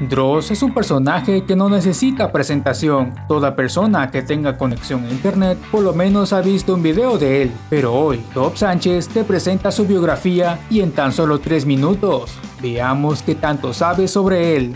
Dross es un personaje que no necesita presentación. Toda persona que tenga conexión a internet por lo menos ha visto un video de él. Pero hoy, Top Sánchez te presenta su biografía y en tan solo 3 minutos. Veamos qué tanto sabe sobre él.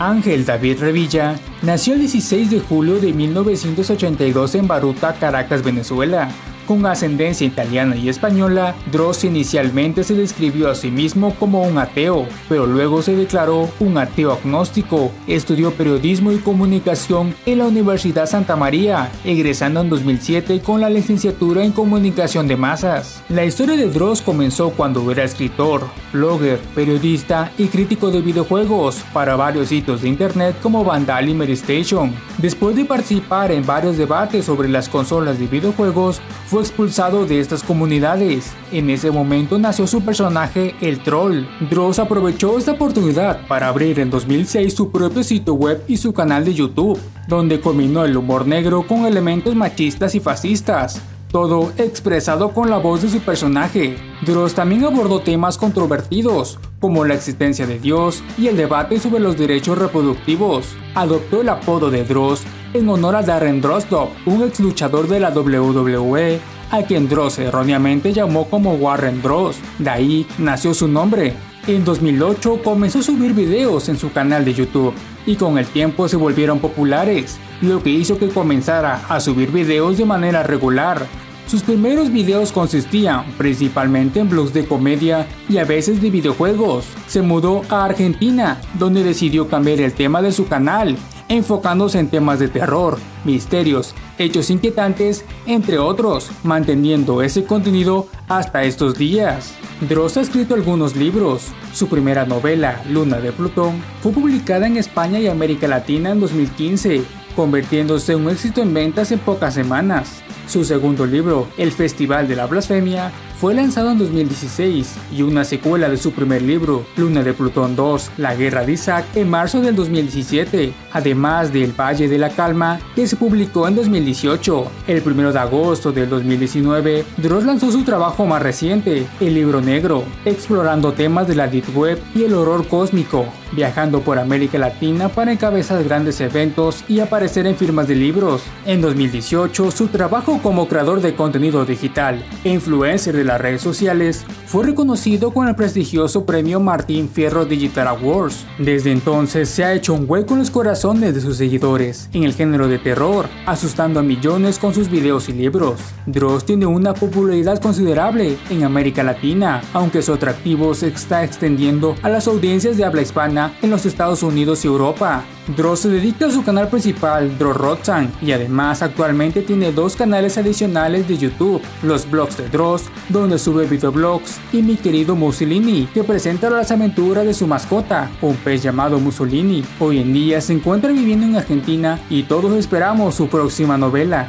Ángel David Revilla nació el 16 de julio de 1982 en Baruta, Caracas, Venezuela. Con ascendencia italiana y española, Dross inicialmente se describió a sí mismo como un ateo, pero luego se declaró un ateo agnóstico. Estudió periodismo y comunicación en la Universidad Santa María, egresando en 2007 con la licenciatura en comunicación de masas. La historia de Dross comenzó cuando era escritor, blogger, periodista y crítico de videojuegos para varios sitios de internet como Vandal y Medistation. Después de participar en varios debates sobre las consolas de videojuegos, fue expulsado de estas comunidades. En ese momento nació su personaje, el Troll. Dross aprovechó esta oportunidad para abrir en 2006 su propio sitio web y su canal de YouTube, donde combinó el humor negro con elementos machistas y fascistas todo expresado con la voz de su personaje. Dross también abordó temas controvertidos, como la existencia de Dios y el debate sobre los derechos reproductivos. Adoptó el apodo de Dross en honor a Darren Drozdov, un ex luchador de la WWE, a quien Dross erróneamente llamó como Warren Dross. De ahí nació su nombre. En 2008 comenzó a subir videos en su canal de YouTube y con el tiempo se volvieron populares, lo que hizo que comenzara a subir videos de manera regular. Sus primeros videos consistían principalmente en blogs de comedia y a veces de videojuegos. Se mudó a Argentina, donde decidió cambiar el tema de su canal, enfocándose en temas de terror, misterios, hechos inquietantes, entre otros, manteniendo ese contenido hasta estos días. Dross ha escrito algunos libros. Su primera novela, Luna de Plutón, fue publicada en España y América Latina en 2015, convirtiéndose en un éxito en ventas en pocas semanas. Su segundo libro, El Festival de la Blasfemia, fue lanzado en 2016 y una secuela de su primer libro, Luna de Plutón 2, La Guerra de Isaac, en marzo del 2017, además de El Valle de la Calma, que se publicó en 2018. El 1 de agosto del 2019, Dross lanzó su trabajo más reciente, El Libro Negro, explorando temas de la Deep Web y el horror cósmico, viajando por América Latina para encabezar grandes eventos y aparecer en firmas de libros. En 2018, su trabajo como creador de contenido digital e influencer de las redes sociales, fue reconocido con el prestigioso premio Martín Fierro Digital Awards. Desde entonces se ha hecho un hueco en los corazones de sus seguidores en el género de terror, asustando a millones con sus videos y libros. Dross tiene una popularidad considerable en América Latina, aunque su atractivo se está extendiendo a las audiencias de habla hispana en los Estados Unidos y Europa. Dross se dedica a su canal principal, Dross Rotzan, y además actualmente tiene dos canales adicionales de YouTube, los blogs de Dross, donde sube videoblogs, y mi querido Mussolini, que presenta las aventuras de su mascota, un pez llamado Mussolini. Hoy en día se encuentra viviendo en Argentina y todos esperamos su próxima novela.